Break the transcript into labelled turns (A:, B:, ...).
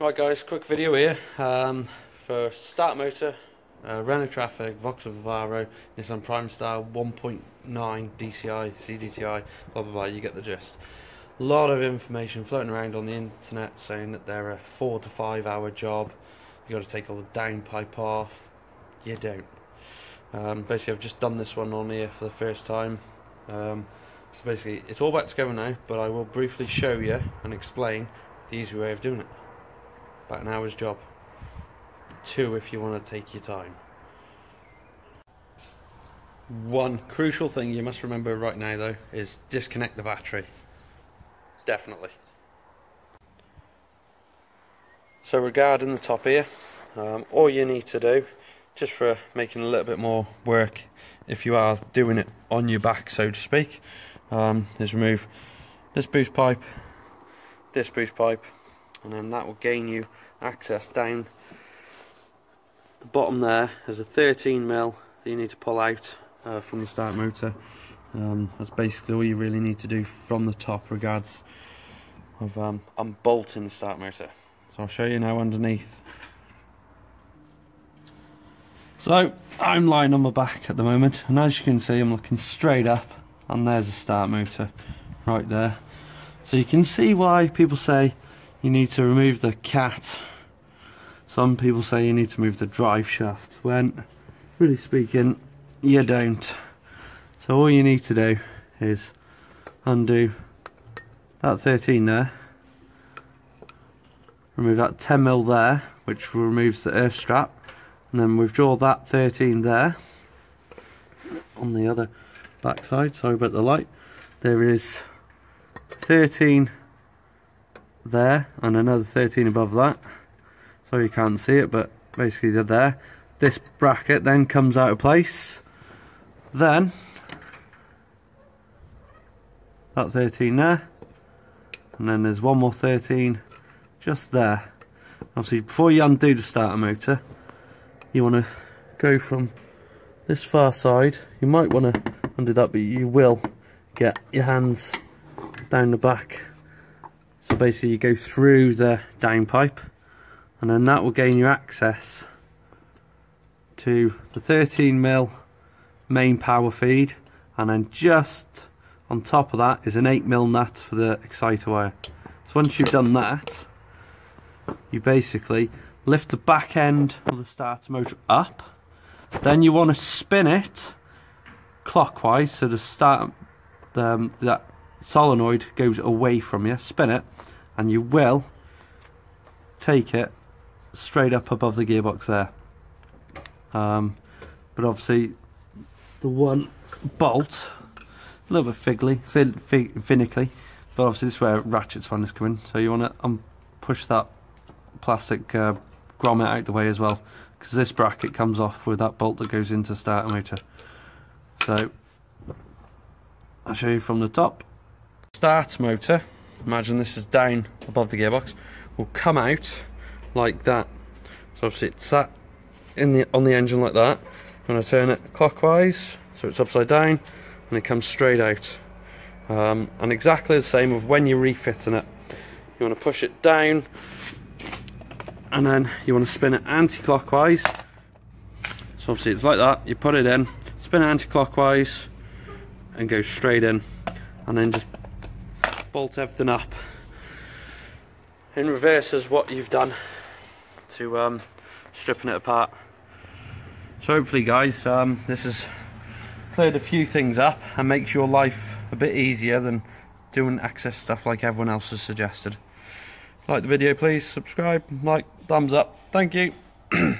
A: Right guys, quick video here um, for start motor, uh, Renault Trafic, Vauxhall Vivaro, Nissan Primastar 1.9 DCI, CDTI, blah blah blah, you get the gist. A lot of information floating around on the internet saying that they're a four to five hour job, you got to take all the downpipe off, you don't. Um, basically I've just done this one on here for the first time. Um, so basically it's all back together now, but I will briefly show you and explain the easy way of doing it about an hour's job. Two if you want to take your time. One crucial thing you must remember right now though is disconnect the battery. Definitely. So regarding the top here, um, all you need to do, just for making a little bit more work, if you are doing it on your back so to speak, um, is remove this boost pipe, this boost pipe, and then that will gain you access down the bottom there. There's a 13 mil that you need to pull out uh, from the start motor. Um, that's basically all you really need to do from the top regards of um, unbolting the start motor. So I'll show you now underneath. So I'm lying on my back at the moment and as you can see I'm looking straight up and there's a start motor right there. So you can see why people say you need to remove the cat. Some people say you need to move the drive shaft. When really speaking you don't. So all you need to do is undo that 13 there. Remove that 10 mil there which removes the earth strap. And then withdraw that 13 there on the other back side sorry about the light. There is 13 there and another 13 above that. So you can't see it but basically they're there. This bracket then comes out of place. Then that 13 there and then there's one more 13 just there. Obviously before you undo the starter motor you want to go from this far side. You might want to undo that but you will get your hands down the back so basically you go through the downpipe and then that will gain you access to the 13 mil main power feed and then just on top of that is an 8 mil nut for the exciter wire. So once you've done that you basically lift the back end of the starter motor up then you want to spin it clockwise so the start um, that solenoid goes away from you, spin it, and you will take it straight up above the gearbox there. Um, but obviously, the one bolt, a little bit figgly, fin finicky, but obviously this is where ratchets one is coming. So you want to um, push that plastic uh, grommet out the way as well, because this bracket comes off with that bolt that goes into starter motor. So I'll show you from the top start motor, imagine this is down above the gearbox, will come out like that. So obviously it's sat in the on the engine like that. I'm going to turn it clockwise, so it's upside down, and it comes straight out. Um, and exactly the same of when you're refitting it. You want to push it down, and then you want to spin it anti-clockwise. So obviously it's like that. You put it in, spin it anti-clockwise, and go straight in, and then just bolt everything up. In reverse is what you've done to um, stripping it apart. So hopefully guys, um, this has cleared a few things up and makes your life a bit easier than doing access stuff like everyone else has suggested. Like the video please, subscribe, like, thumbs up, thank you.